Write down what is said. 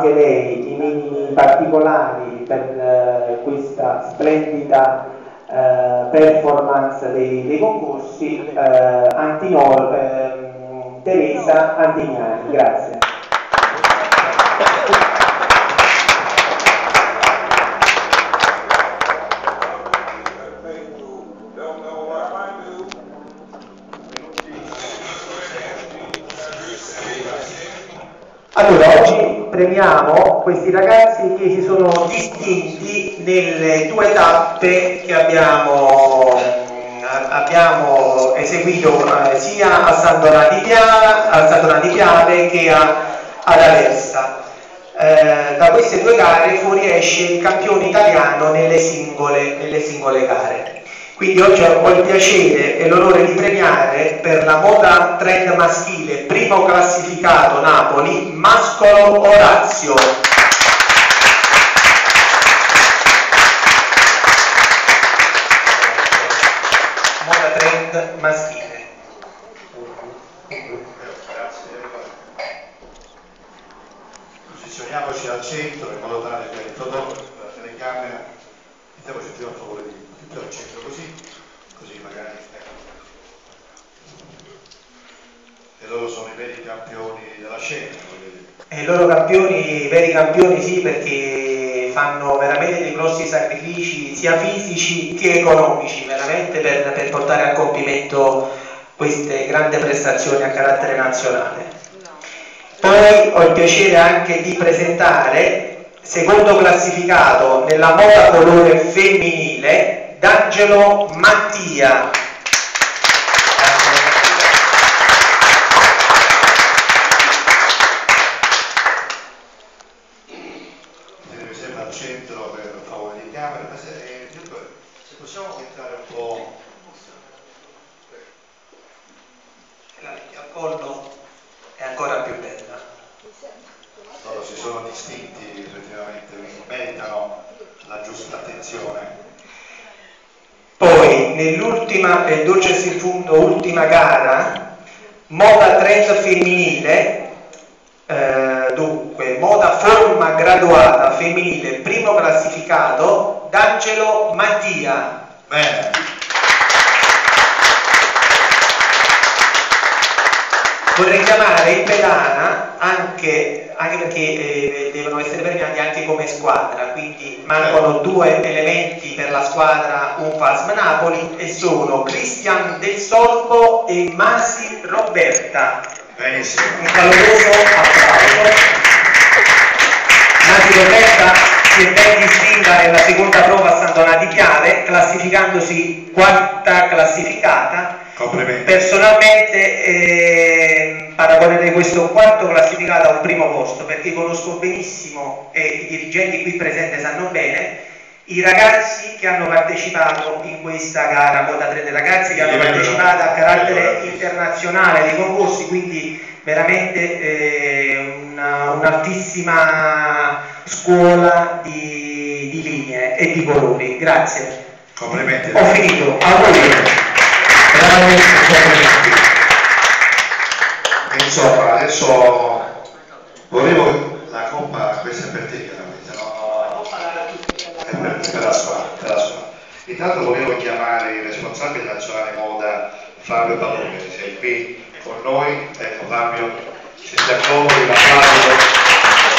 anche lei i minimi particolari per eh, questa splendida eh, performance dei, dei concorsi eh, Antinor, ehm, Teresa Antignani. Grazie. Allora, oggi premiamo questi ragazzi che si sono distinti nelle due tappe che abbiamo, abbiamo eseguito eh, sia a San Donato di Piave che a, ad Aversa. Eh, da queste due gare fuoriesce il campione italiano nelle singole, nelle singole gare. Quindi oggi ho il piacere e l'onore di premiare per la moda trend maschile, primo classificato Napoli, Mascolo Orazio. Moda trend maschile. Posizioniamoci al centro in modo tale che il prodotto della telecamera, mettiamoci più a favore di al centro così, così magari e loro sono i veri campioni della scena. E loro campioni, i veri campioni sì, perché fanno veramente dei grossi sacrifici sia fisici che economici, veramente per, per portare a compimento queste grandi prestazioni a carattere nazionale. Poi ho il piacere anche di presentare, secondo classificato nella moda colore femminile, D'Angelo Mattia. Mi sembra al centro per favore di camera, se, eh, se possiamo aumentare un po'. La linea collo è ancora più bella. Loro si sono distinti effettivamente, meritano la giusta attenzione. Nell'ultima, nel dolce Sifundo, ultima gara, moda trend femminile, eh, dunque, moda forma graduata femminile, primo classificato, D'Angelo Mattia. Bene. Vorrei chiamare in pedana anche, anche perché eh, devono essere premiati anche come squadra, quindi mancano due elementi per la squadra UNFASM Napoli e sono Cristian Del Sorbo e Masi Roberta. Benissimo. Un caloroso applauso. Masi Roberta si è ben distinta nella seconda prova a San Donato di Piave, classificandosi quarta classificata Complimenti. Personalmente eh, paragonerei questo quarto classificato a un primo posto perché conosco benissimo e i dirigenti qui presenti sanno bene i ragazzi che hanno partecipato in questa gara, quota 3 ragazzi che hanno partecipato a carattere internazionale dei concorsi, quindi veramente eh, un'altissima scuola di, di linee e di colori. Grazie. Complimenti. Ho finito, a voi. Insomma, adesso volevo la coppa, questa è per te chiaramente, no? È per, per la squadra, per la squadra. Intanto volevo chiamare il responsabile nazionale moda Fabio Pallone, sei qui con noi, ecco Fabio, ci stai comodo, un applauso.